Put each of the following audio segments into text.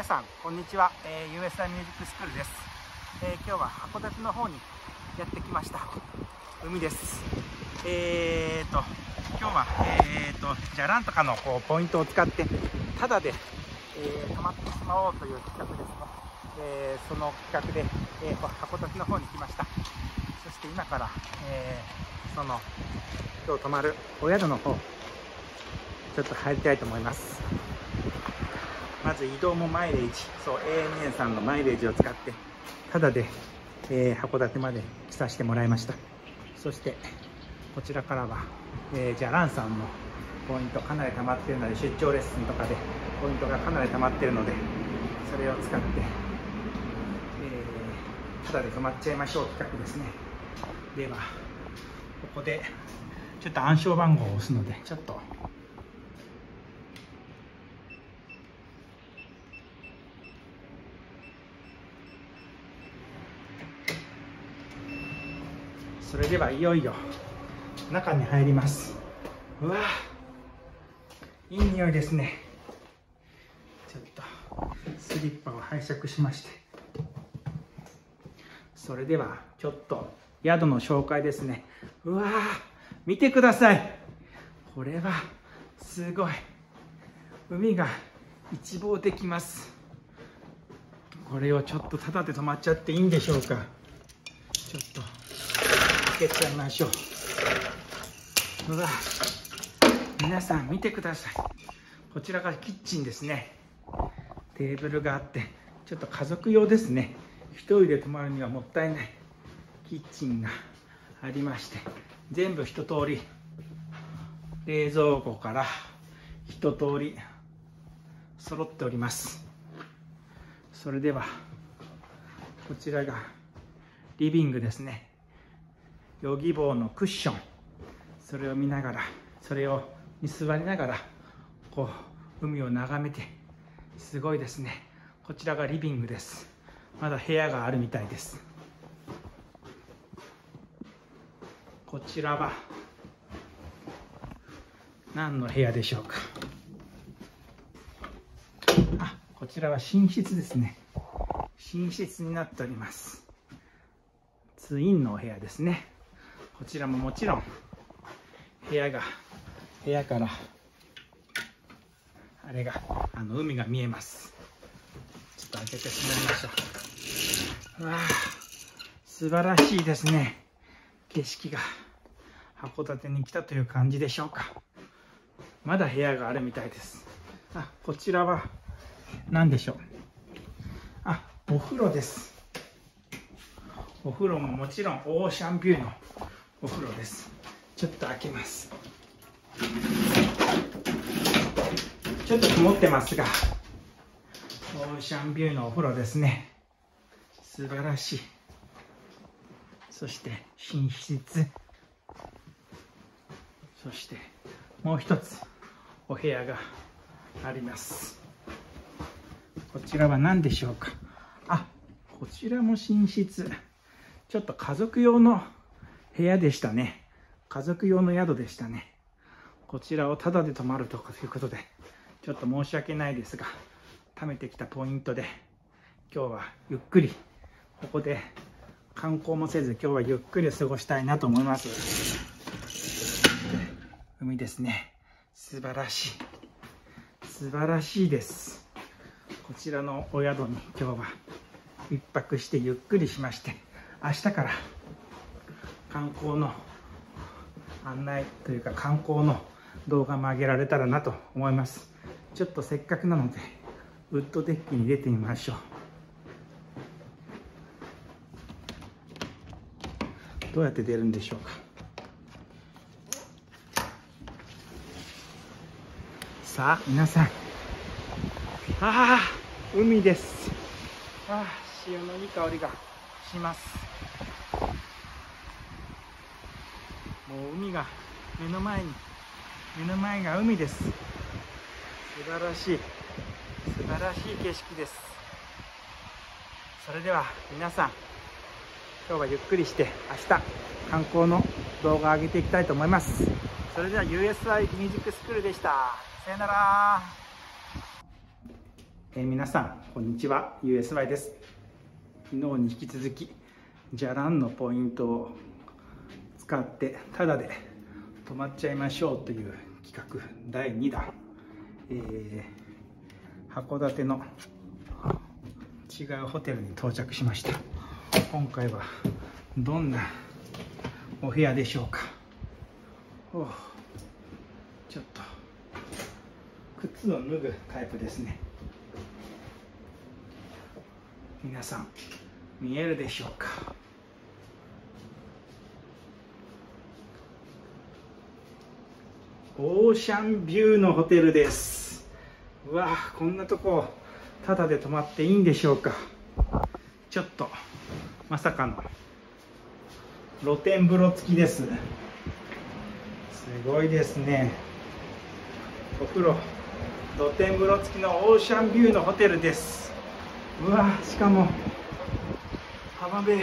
皆さんこんにちは、えー、USI ミュージックスクールです、えー、今日は函館の方にやってきました。海です。えーと今日はえーとじゃらんとかのこうポイントを使ってただで、えー、泊まってしまおうという企画ですね、えー、その企画で、えー、函館の方に来ました。そして今から、えー、その今日泊まるお宿の方ちょっと入りたいと思います。まず移動もマイレージ。そう ANA さんのマイレージを使ってただで、えー、函館まで来させてもらいました。そしてこちらからは、えー、じゃランさんのポイントかなり溜まってるので出張レッスンとかでポイントがかなり溜まってるのでそれを使って、えー、ただで止まっちゃいましょう企画ですね。ではここでちょっと暗証番号を押すのでちょっとそれではいよいよ。中に入ります。うわ。いい匂いですね。ちょっとスリッパを拝借しまして。それではちょっと宿の紹介ですね。うわ。見てください。これはすごい。海が一望できます。これをちょっとタダで止まっちゃっていいんでしょうか。ちょっと。けちゃいましょう。うわ皆さん見てください。こちらがキッチンですね。テーブルがあってちょっと家族用ですね。一人で泊まるにはもったいない。キッチンがありまして全部一通り。冷蔵庫から一通り揃っております。それではこちらがリビングですね。ヨギボーのクッション。それを見ながらそれをに座りながらこう海を眺めてすごいですね。こちらがリビングです。まだ部屋があるみたいです。こちらは何の部屋でしょうか。あこちらは寝室ですね。寝室になっております。ツインのお部屋ですね。こちらももちろん部屋が部屋から。あれがあの海が見えます。ちょっと開けてしまいましょう。わあ素晴らしいですね。景色が函館に来たという感じでしょうか。まだ部屋があるみたいです。あこちらは何でしょう。あお風呂です。お風呂ももちろんオーシャンビューのお風呂です。ちょっと開けます。ちょっと曇ってますがオーシャンビューのお風呂ですね。素晴らしい。そして寝室。そしてもう一つお部屋があります。こちらは何でしょうか？あこちらも寝室。ちょっと家族用の部屋でしたね。家族用の宿でしたね。こちらをタダで泊まるとかということで、ちょっと申し訳ないですが、貯めてきたポイントで、今日はゆっくり、ここで観光もせず、今日はゆっくり過ごしたいなと思います。海ですね。素晴らしい。素晴らしいです。こちらのお宿に今日は一泊してゆっくりしまして、明日から観光の案内というか観光の動画も上げられたらなと思います。ちょっとせっかくなのでウッドデッキに出てみましょう。どうやって出るんでしょうか。さあ皆さん。ああ海です。ああ潮のいい香りがします。う海が目の前に目の前が海です。素晴らしい素晴らしい景色です。それでは皆さん今日はゆっくりして明日観光の動画を上げていきたいと思います。それでは USI ミュージックスクールでした。さよなら。えー、皆さんこんにちは。USY です。昨日に引き続きじゃらんのポイントを使ってタダで泊まっちゃいましょうという企画第2弾、えー、函館の違うホテルに到着しました。今回はどんなお部屋でしょうか。ちょっと靴を脱ぐタイプですね。皆さん見えるでしょうか。オーシャンビューのホテルです。うわこんなとこタダで泊まっていいんでしょうか。ちょっとまさかの露天風呂付きです。すごいですね。お風呂露天風呂付きのオーシャンビューのホテルです。うわしかも浜辺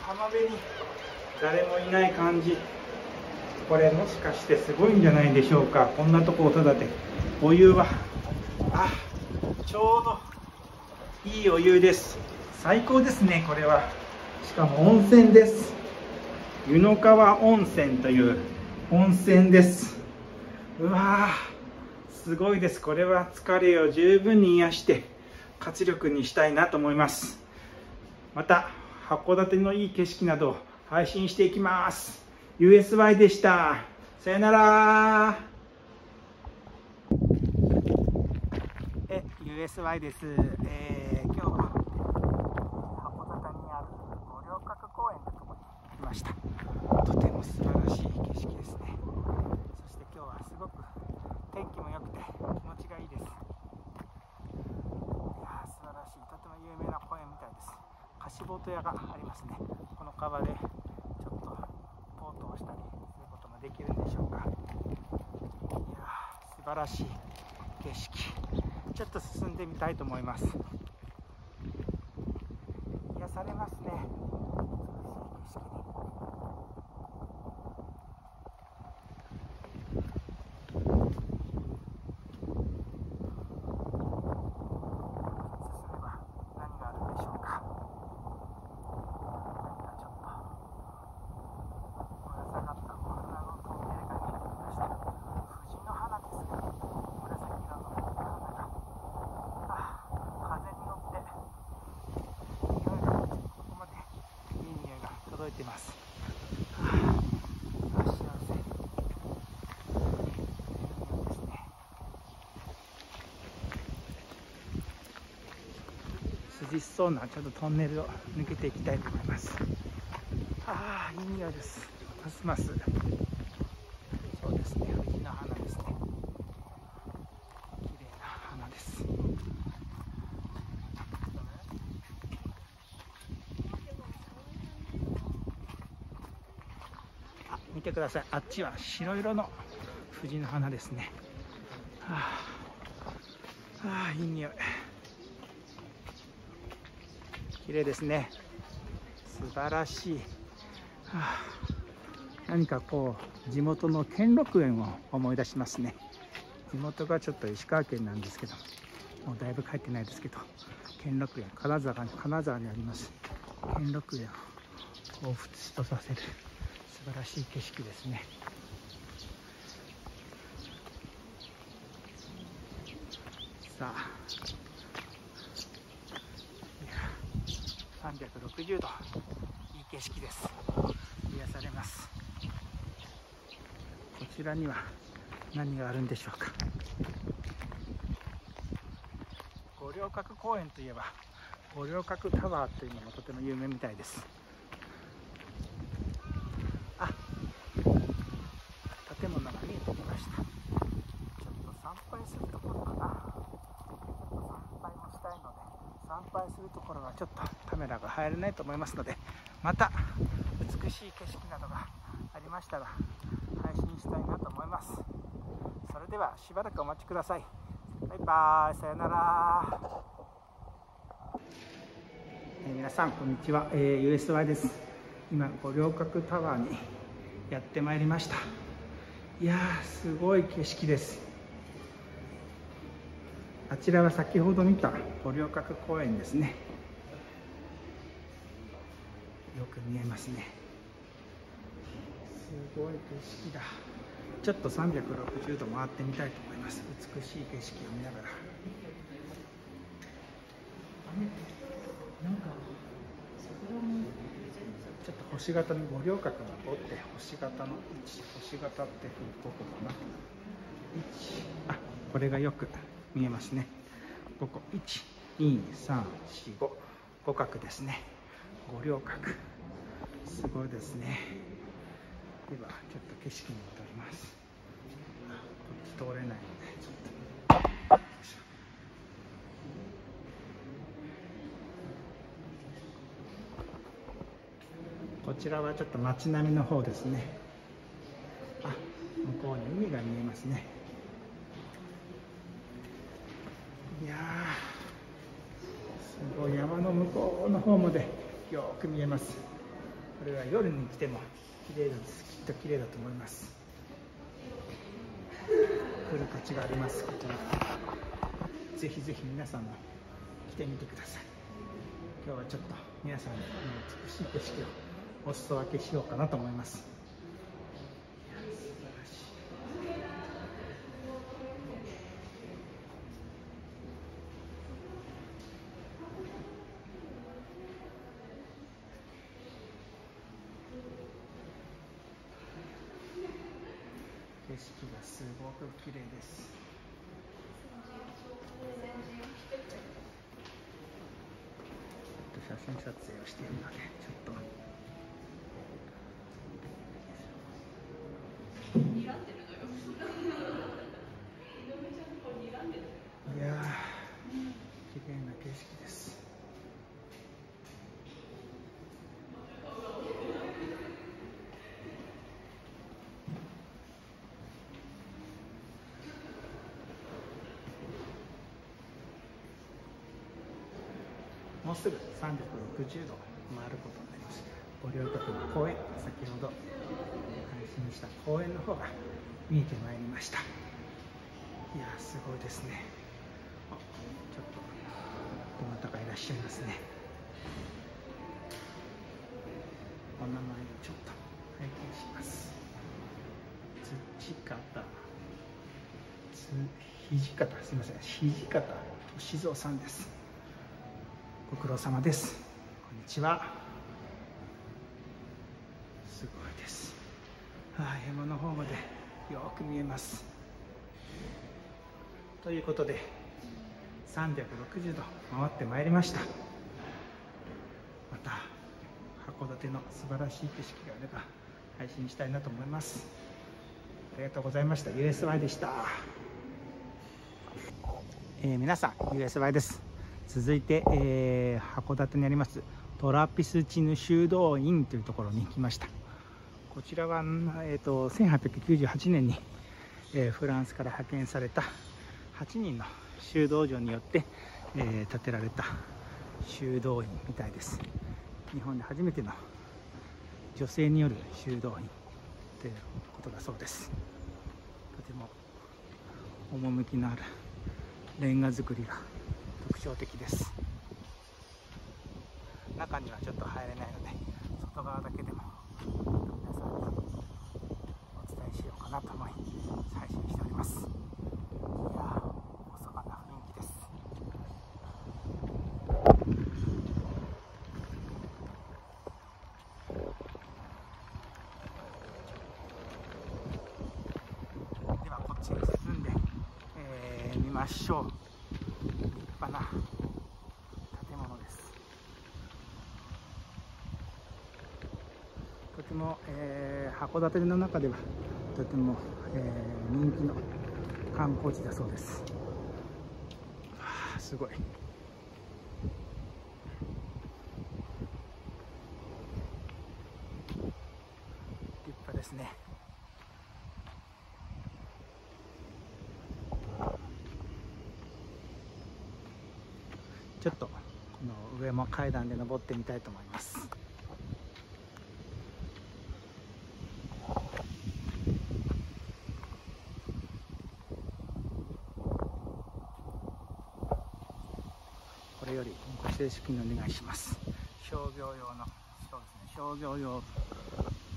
浜辺に誰もいない感じ。これもしかしてすごいんじゃないでしょうか。こんなとこを育て。お湯は。あちょうどいいお湯です。最高ですねこれは。しかも温泉です。湯の川温泉という。温泉です。うわすごいです。これは疲れを十分に癒して活力にしたいなと思います。また函館のいい景色など配信していきます。USY でした。さよなら。え USY です、えー、今日は函館にある五稜郭公園のところに来ました。とても素晴らしい景色ですね。そして今日はすごく天気も良くて気持ちがいいです。いや素晴らしい。とても有名な公園みたいです。貸しボート屋がありますね。この川でちょっとボートをしたりすることもできるんでしょうか。いや素晴らしい景色。ちょっと進んでみたいと思います。癒されますね。てます。涼しそうなちょっとトンネルを抜けていきたいと思います。ああいい匂いです。ますます。そうですね。藤の花ですね。綺麗な花です。見てください。あっちは白色の藤の花ですね。はあ、はあ、いい匂い。麗ですね。素晴らしい、はあ、何かこう地元の兼六園を思い出しますね。地元がちょっと石川県なんですけどもうだいぶ帰ってないですけど兼六園金沢金沢にあります。兼六園を彷彿とさせる素晴らしい景色ですね。さあ。360度。いい景色です。癒されます。こちらには何があるんでしょうか。五稜郭公園といえば五稜郭タワーというのもとても有名みたいです。参拝するところはちょっとカメラが入れないと思いますのでまた美しい景色などがありましたら配信したいなと思います。それではしばらくお待ちください。バイバーイ。さよなら、えー、皆さんこんにちは、えー、USY です。今五稜郭タワーにやってまいりました。いやーすごい景色です。あちらは先ほど見た五稜郭公園ですね。よく見えますね。すごい景色だ。ちょっと360度回ってみたいと思います。美しい景色を見ながら。なんかちょっと星型に五稜郭が折って星型の位置星型ってどこかな。あこれがよく見えますね。ここ12345五。角ですね。五稜郭すごいですね。ではちょっと景色に戻ります。こっち通れないのでちょっと。こちらはちょっと街並みの方ですね。あ向こうに海が見えますね。いやすごい山の向こうの方までよく見えます。これは夜に来ても綺麗です。きっと綺麗だと思います。来る価値がありますこちら。ぜひぜひ皆さんも来てみてください。今日はちょっと皆さんに美しい景色をお裾分けしようかなと思います景色がすごく綺麗です。写真撮影をしているのでちょっといや綺麗な景色ですもうすぐ360度回ることになります五稜郭の公園先ほど配信した公園の方が見えてまいりました。いやすごいですね。あちょっとどなたかいらっしゃいますね。お名前をちょっと拝見します。土方。つ土方。すみません。土方歳三さんです。ご苦労様です。こんにちは。すごいです。あ山の方までよく見えます。ということで360度回ってまいりました。また函館の素晴らしい景色があれば配信したいなと思います。ありがとうございました。USY でした、えー、皆さん USY です。続いて、えー、函館にありますトラピスチヌ修道院というところに来ました。こちらは、えーと、1898年に、えー、フランスから派遣された8人の修道女によって、えー、建てられた修道院みたいです。日本で初めての女性による修道院ということだそうです。とても趣のあるレンガ造りが特徴的です。中にはちょっと入れないので外側だけでも皆さんにお伝えしようかなと思い配信しております。いやおそばな雰囲気です。ではこっちに進んで、えー、見ましょう派な建物ですとても、えー、函館の中ではとても、えー、人気の観光地だそうです。すごい。立派ですね。ちょっとこの上も階段で登ってみたいと思いますこれよりご正式にお願いします。商業用のそうですね。商業用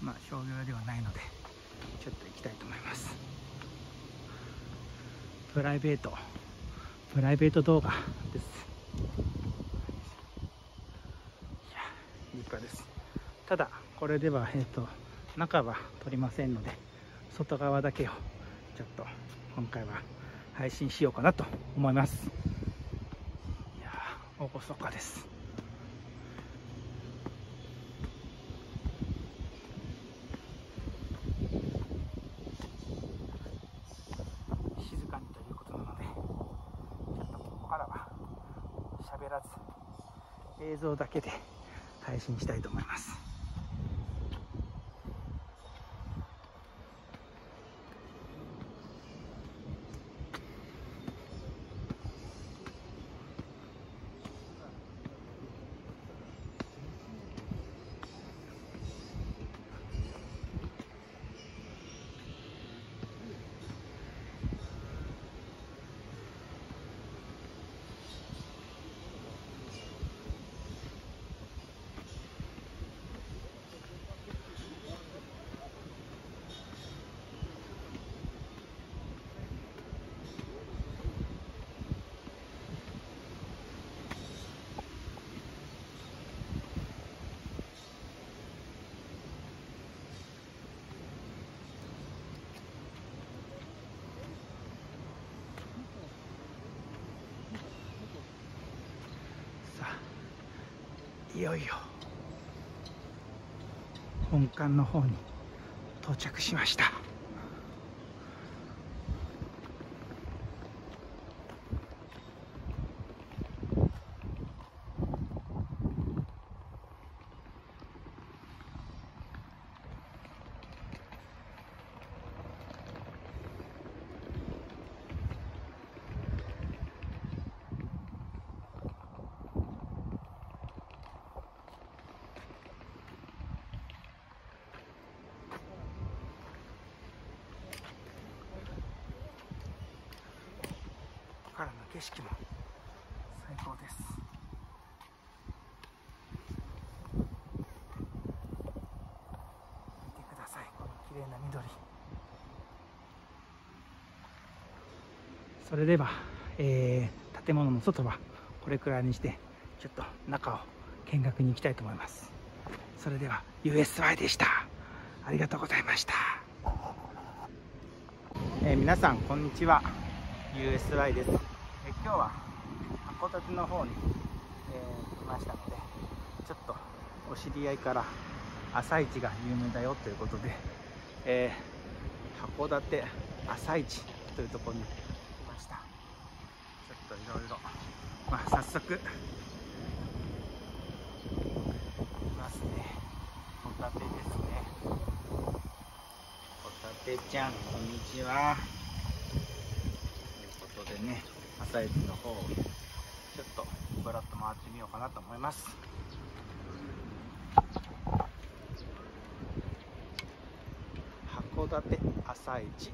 まあ商業用ではないのでちょっと行きたいと思います。プライベートプライベート動画です。いや立派です。ただこれではえっ、ー、と中は撮りませんので外側だけをちょっと今回は配信しようかなと思います。厳かです。静かにということなのでちょっとここからは喋らず映像だけで配信したいと思います。いよいよ。本館の方に到着しました。からの景色も。最高です。見てください。この綺麗な緑。それでは、えー、建物の外はこれくらいにしてちょっと中を見学に行きたいと思います。それでは USY でした。ありがとうございました、えー、皆さんこんにちは。USY です。今日は函館の方に、えー、来ましたのでちょっとお知り合いから朝市が有名だよということで、えー、函館朝市というところに来ました。ちょっといろいろま早速いますね。ホタテですね。ホタテちゃんこんにちは。ということでね。朝駅の方をちょっとぶらっと回ってみようかなと思います。函館朝市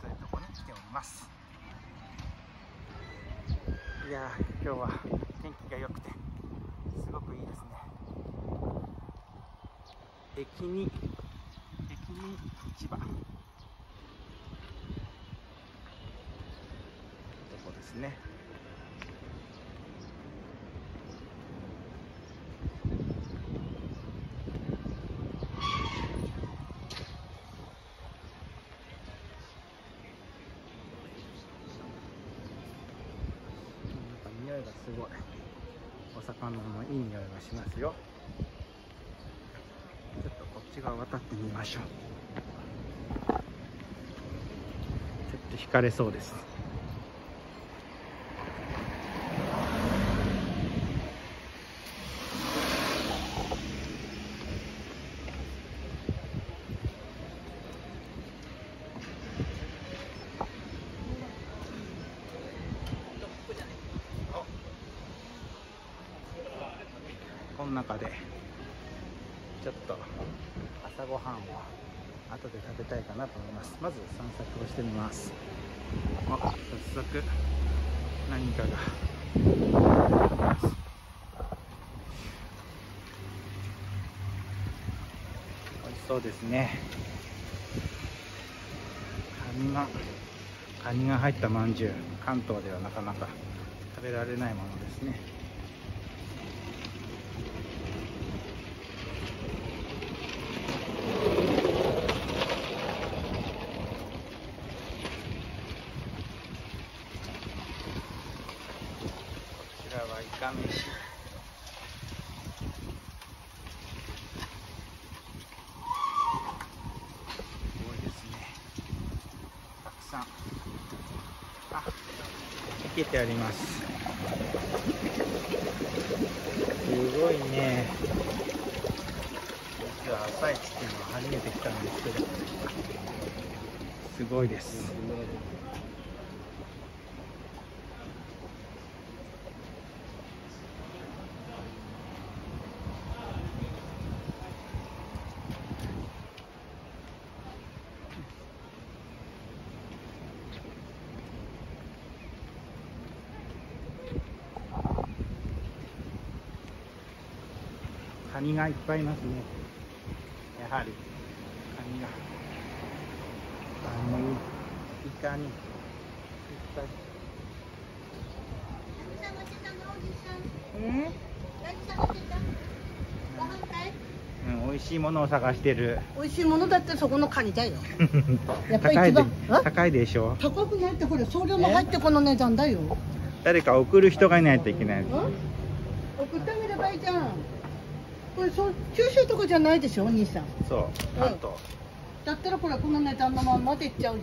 というところに来ております。いや今日は天気が良くてすごくいいですね。駅に駅に市場。ですね。匂いがすごい。お魚のいい匂いがしますよ。ちょっとこっち側渡ってみましょう。ちょっと惹かれそうです。中で。ちょっと朝ごはんを後で食べたいかなと思います。まず散策をしてみます。あ早速何かが。美味しそうですね。カニがカニが入ったまんじゅう。関東ではなかなか食べられないものですねこちらはイカ飯すごいですねたくさん。あ。生けてあります。すごいね。実は朝市っていうのは初めて来たんですけど。すごいです。ニがいっぱいいますね。やはりカニが。カニイカに。いっぱいうん。うん、美味しいものを探してる。美味しいものだってそこのカニだよ。やっぱり一番あ高いでしょ？高くないってこれ送料も入ってこの値段だよ誰か送る人がいないといけない。ん？送ってあげればいいじゃんこれそう九州とかじゃないでしょお兄さん。そう関東。だったらこれこの値段のまんまでいっちゃうよ。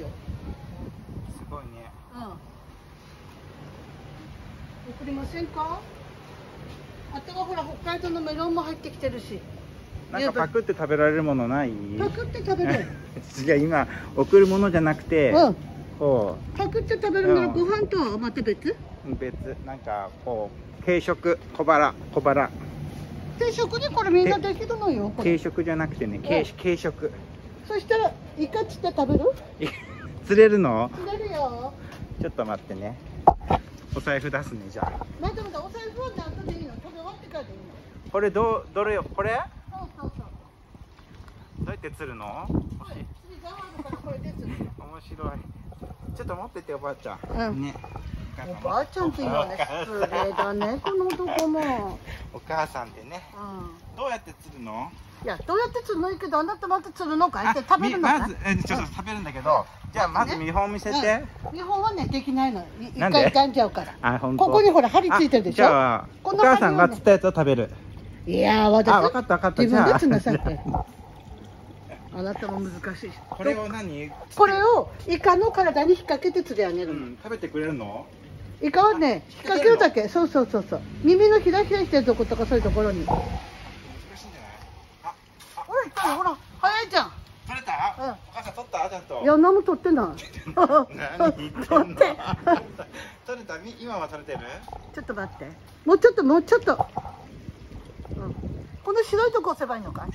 すごいね。うん。送りませんか？あとはほら北海道のメロンも入ってきてるし。なんかパクって食べられるものない？パクって食べる。いや今送るものじゃなくて、うん。こパクって食べるならうん。ご飯とはまた別？う別なんかこう軽食小腹小腹定食にこれみんなできるのよこれ。軽食じゃなくてね軽軽食。そしたらイカ釣って食べる？釣れるの？釣れるよ。ちょっと待ってね。お財布出すねじゃあ。まだまだお財布はね後でいいの？食べ終わってからでいいの。これどうどれよ？これ？そうそうそう。どうやって釣るの。面白いちょっと持ってておばあちゃん、うん。ね。おばあちゃんって言うのね失礼だねこの男も。お母さんってね。うん。どうやって釣るの？いやどうやって釣るの？いいけどあなたまた釣るのかい？って食べるのかみまずえちょっと食べるんだけどじゃあまず見本見せて、うん。日本はねできないのい一回傷んじゃうから。あ本当。ここにほら針ついてるでしょ？あじゃあおこの母さんが釣ったやつを食べる。いやー私あ分かった分かった。自分で釣んなさいってあなたも難しいこれを何？これをイカの体に引っ掛けて釣り上げるの、うん、食べてくれるの？イカはね引っ掛けるだけ。そうそうそうそう。耳のひらひらしてるとことかそういうところに。ほ難しいんじゃない？ああらいったよほら早いじゃん。取れた、うん。お母さん取った？ちゃんと。いや何も取ってない。何取って。取れた？み今は取れてる？ちょっと待って。もうちょっともうちょっと、うん、この白いとこ押せばいいのか？ね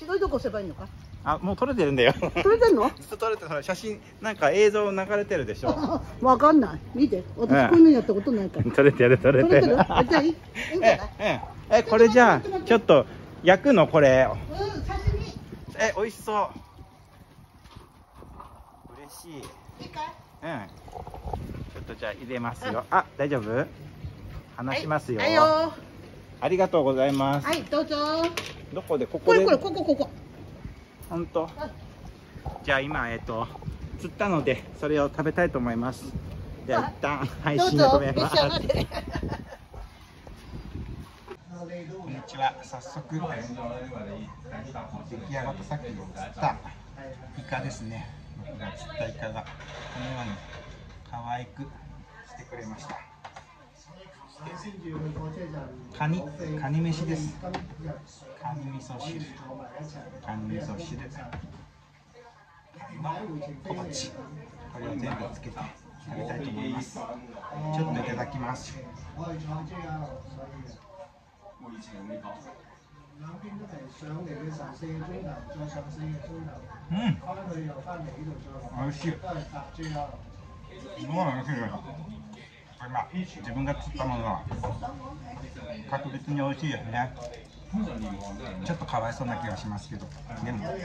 白いとこ押せばいいのか？あもう撮れてるんだよ。取れてんの？ずっと撮れてるほら写真なんか映像流れてるでしょ。わかんない。見て。私こういうのやったことないから。撮れてる撮れてる。撮れてる？あ じゃあい？いえええこれじゃあちょっと焼くのこれ。うん刺身。え美味しそう。嬉しい。いいかい？うん。ちょっとじゃあ入れますよ。あ大丈夫？話しますよ、はいはいよありがとうございます、はいどうぞどこでこここれでこれここここ。本当？あじゃあ今えっと釣ったのでそれを食べたいと思います。じゃあ一旦配信を止めます こんにちは。早速出来上がったさっきの釣ったイカですね。僕が釣ったイカがこのように可愛くしてくれましたカニカニ飯です。カニ味噌汁。カニ味噌汁の小鉢。これを全部つけて食べたいと思います。ちょっといただきます。うん。美味しいすごい美味しい。まあ自分が釣ったものは確実に美味しいですね。ちょっとかわいそうな気がしますけど。でも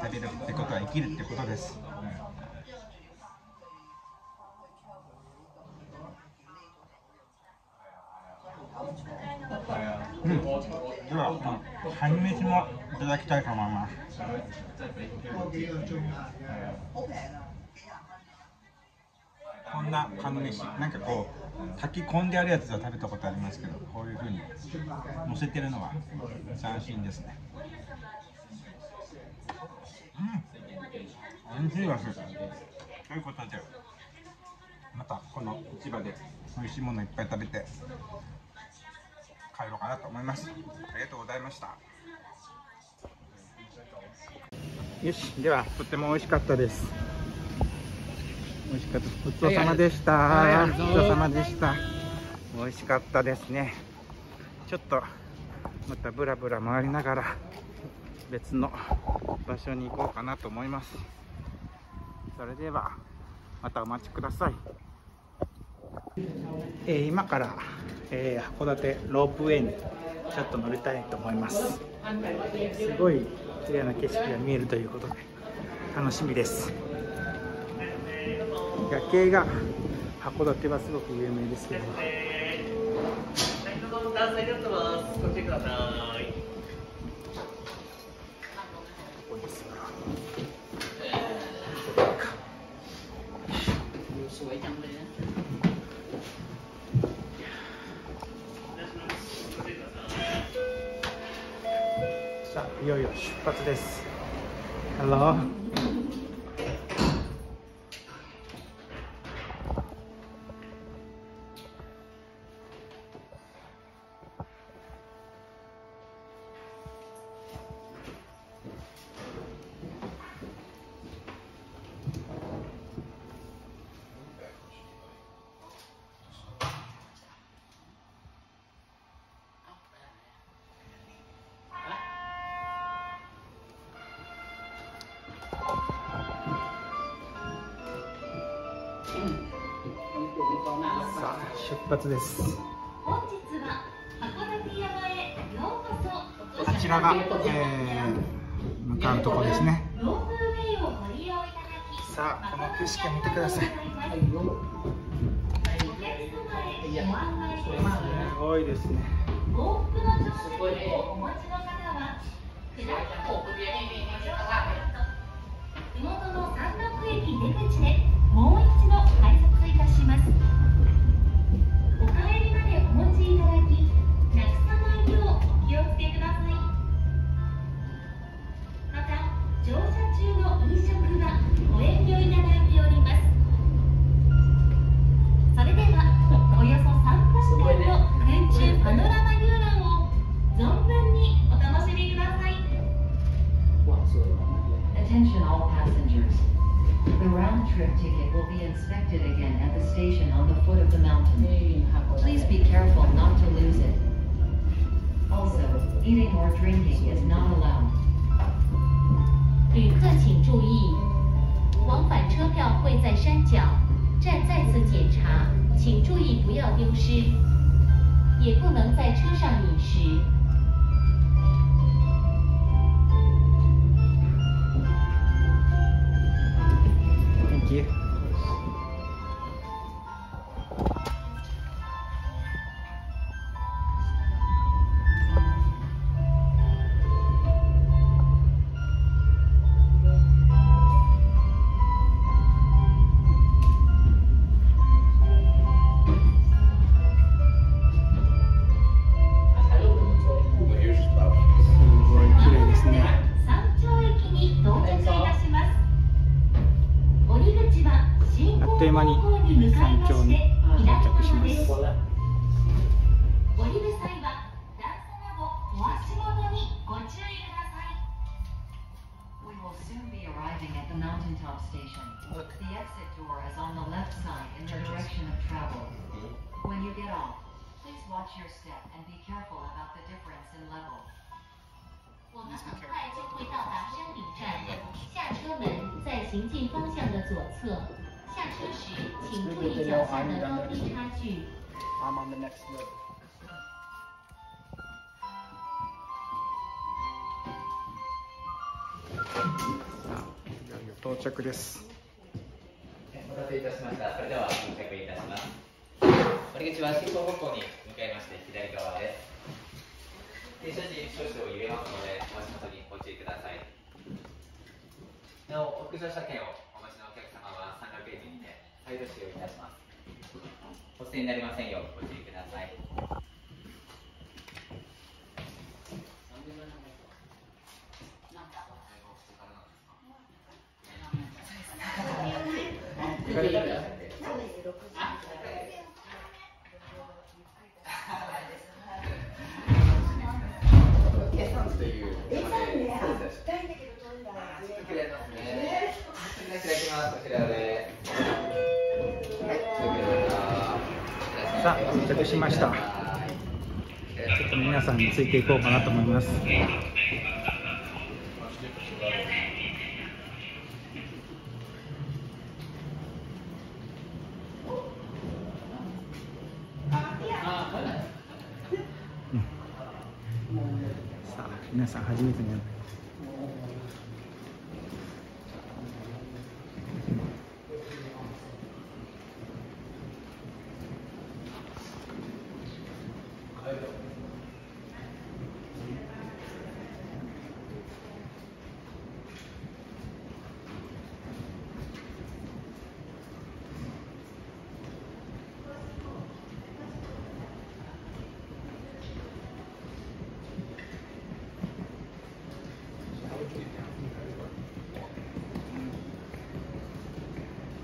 食べるってことは生きるってことです。うん、では、うん、カニ飯もいただきたいと思います。こんなカニ飯。なんかこう炊き込んであるやつは食べたことありますけどこういうふうに乗せてるのは斬新ですね。うん。美味しいですということでまたこの市場で美味しいものいっぱい食べて帰ろうかなと思います。ありがとうございました。よし。ではとても美味しかったです。美味しかった。ごちそうさまでした、はいごちそうさまでした。美味しかったですね。ちょっとまたブラブラ回りながら別の場所に行こうかなと思います。それではまたお待ちください、えー今から、えー函館ロープウェイにちょっと乗りたいと思います。すごい綺麗な景色が見えるということで楽しみです夜景が函館はすごく有名ですけどさあいよいよ出発です。Hello さあ出発です。本日は函館山へようこそ。こちらが、えー向かうとこですね。ロープウェイをご利用いただきさあこの景色を見てください。すすごいですね。往復の乗車券をお持ちの方は下り方地元の山岳駅出口で foot of the mountain. Please be careful not to lose it. Also, eating or drinking is not allowed. 旅客请注意，往返车票会在山脚站再次检查，请注意不要丢失，也不能在车上饮食。間に方向に向かいま山頂に到着しますす。降りる際は段差などお足元にご注意ください。We will soon be arriving at the mountaintop station. The exit door is on the left side in the direction of travel. When you get off, please watch your step and be careful about the difference in level. 我们很快就会到达山顶站，下车门在行进方向的左侧，下车时请注意脚下的高低差距。I'm on the next level. さあ、いよいよ到着です。お待たせいたしました。それでは到着いたします。乗り口は進行方向に向かいまして左側です。停車時少々揺れます。ので、お足元にご注意ください。なお、屋上車券をにて再度使用いたします。お捨てになりませんようご注意ください。さあ、到着しました。ちょっと皆さんについていこうかなと思います。うんさあ、皆さん初めてね。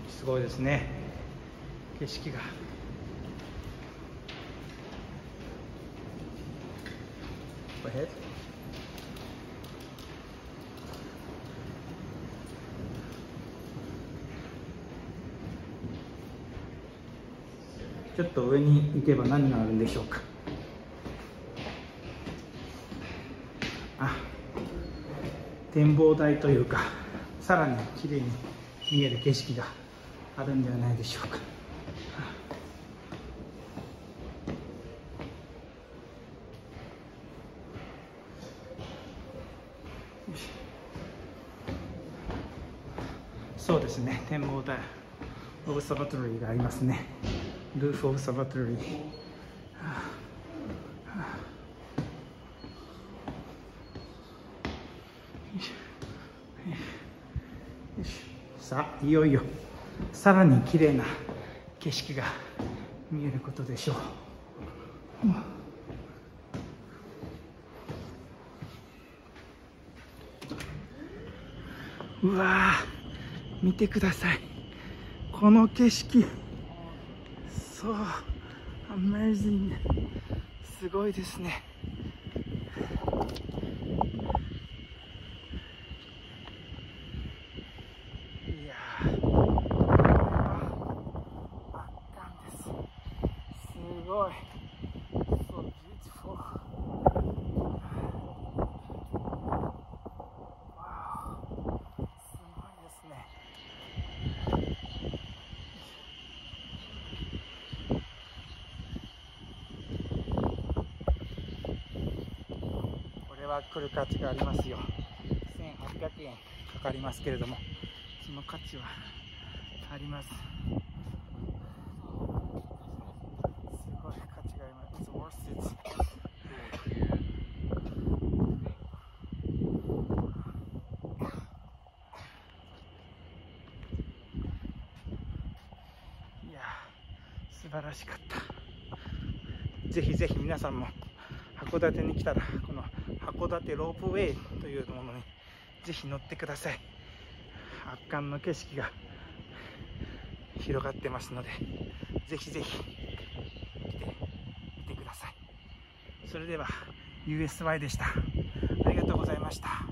すごいですね。景色が。ちょっと上に行けば何があるんでしょうか。あ、展望台というか、さらに綺麗に見える景色があるんではないでしょうか。そうですね、展望台、オブサバトリーがありますね。ルーフオブサバトリー。さあいよいよさらに綺麗な景色が見えることでしょう、うわー見てください。この景色。そうアメージングすごいですねいやー圧巻ですすごい so beautiful wow すごいですねこれは来る価値がありますよ1800円かかりますけれどもその価値はあります。すごい価値があります。It's worth it. いや素晴らしかった。ぜひぜひ皆さんも函館に来たらこの函館ロープウェイというものにぜひ乗ってください。圧巻の景色が広がってますのでぜひぜひ来てみてください。それでは USY でした。ありがとうございました。